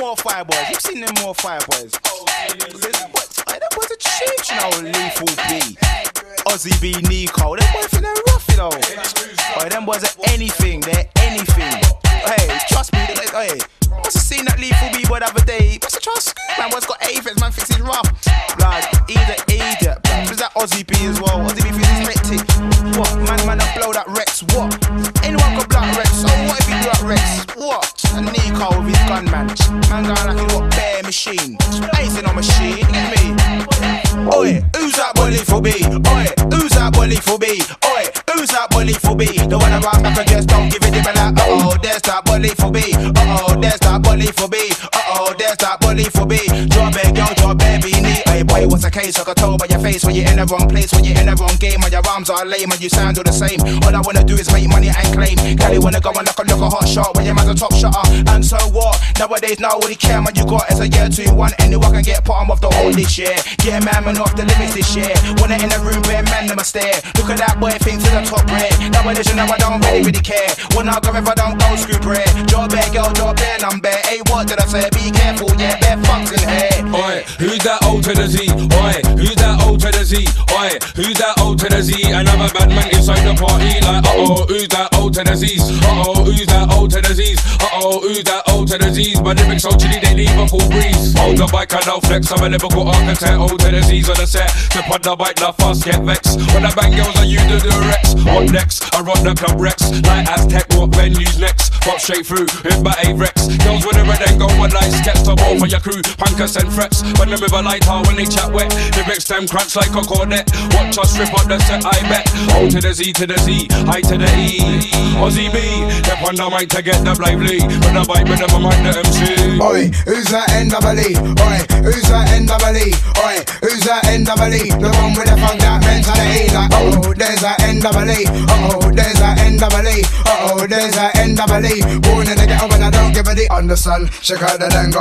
more fire boys. You've seen them more fire boys. Hey, them boys are cheap, you know. Lethal B, Ozzie B, Neeko. Boys think they're rough, you know. Hey, them boys are anything. They're anything. Hey, trust me. They, hey, must have seen that Lethal B boy the other day. Must have trust. Man, boy's got aphids. Man thinks he's rough. He's an idiot. Blood. Was that Ozzie B as well? Ozzie B thinks he's hectic. What? Man, man, I blow that Rex. What? Anyone blow that Rex. So what if he blew that Rex? What? And with his gun, man. Going like he got bare machine. I seen no machine. Get me? Oi, who's that boy Lethal B? Oi, who's that boy Lethal B? Oi, who's that boy Lethal B? The one around back and just don't give it, but like, uh oh, there's that boy Lethal B. Uh oh, there's that boy Lethal B. Uh oh, there's that boy Lethal B. Draw big girl, draw baby. What's the case? I can tell by your face when you're in the wrong place, when you're in the wrong game, and your arms are lame and you sound all the same. All I wanna do is make money and claim. Cali wanna go and look a look a hot shot when your man's a top shotter. And so what? Nowadays, nobody care man you got is a year two one. Anyone can get bottom of the whole this year. Yeah, man, man off the limits this year. I in the room, bare man, them a stare. Look at that boy, think to the top red. Nowadays, you know I don't really, really care. When I go if I don't go screw bread. Draw bare girl, draw bare number. Hey, what did I say? Be careful, yeah, bare fucks in here. Oi, who's that old to the Z? Oi, who's that old to the Z? Oi, who's that old to the Z? Another bad man inside the party, like, uh oh, who's that old to the Z's? Uh oh, who's that old to the Z's? Uh oh, who's that old to the Z's? But lyrics so chilly, they leave a cool breeze. Hold the bike and I'll flex, I'm a Liverpool architect, old to the Z's on the set. Step on the bike, now fast, get vexed. When I bang girls, I use the Durex. What next? I run the club Rex, like Aztec, what venues next? Pop straight through, hit by A-Rex. Girls with a red and gold, one like sketch, top all for your crew. Punkers and frets, when them with a light hard when they chat wet. Lyrics them crunch like a cornet. Watch us strip up the set, I bet. O to the Z to the Z, I to the E. Ozzie B, step on the mic to get the lively. When I bite with them, I might the MC. Oi, who's that NWE? Oi, who's that NWE? Oi, who's that NWE? The one with the funk that mentality. Like, oh, there's that NWE. Oh, there's that NWE. Oh, there's that NWE. Born in the ghetto when I D. Understand? Check out the then go.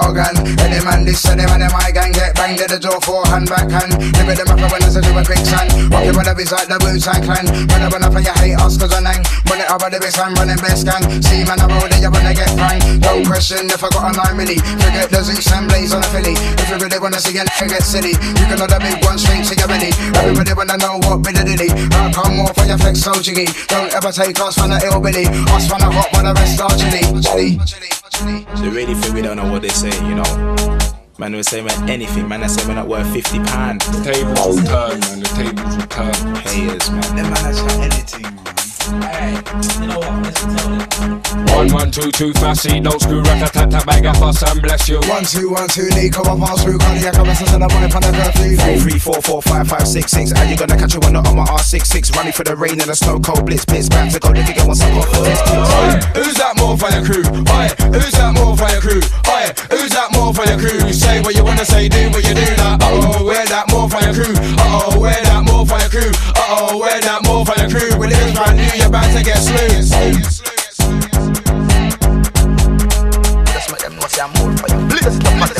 Any man this, any man in my gang get banged at the door for hand back hand. Live them up when I say do a quicksand. Walking with the biz like the Wu-Tang Clan. When I run up and you hate us cause I nang. When it over the base, I'm running best gang. See man, I roll it, you wanna get pranked. No question if I got a 9 milli. Forget the Zeus and Blaze on a Philly. If you really wanna see a nigga get silly, you can the big one straight to your belly. Everybody wanna know what bit of dilly. I come more for your flex so jiggy. Don't ever take us from the ill Billy. Us from the hot, but the rest are chilly. Chilly. They really think we don't know what they say, you know. Man, we say man anything, man. I say we're not worth fifty pound. The tables turn, man. The tables turn. Payers, man. Them man that's anything, One, one, two, two, fussy. Don't screw rat a tat tat bag up us and bless you. One, two, one, two, Neeko, I pass through cardiac arrest and I want it on the girl, Three, please. three, four, four, five, five, six, six. How you gonna catch a winner on my R66? Running for the rain and the snow cold blitz, blitz. Back to go, if you get one suck off for this. Oi, who's that More Fire Crew? Oi, who's that More Fire Crew? Oi, who's that More Fire Crew? Say what you wanna say, do what you do. Like, uh oh, wear that More Fire Crew. Uh oh, wear that more for your crew. Uh oh, wear that More Fire Crew. When it's brand new, you're about to get slew. fire, more fire, the money.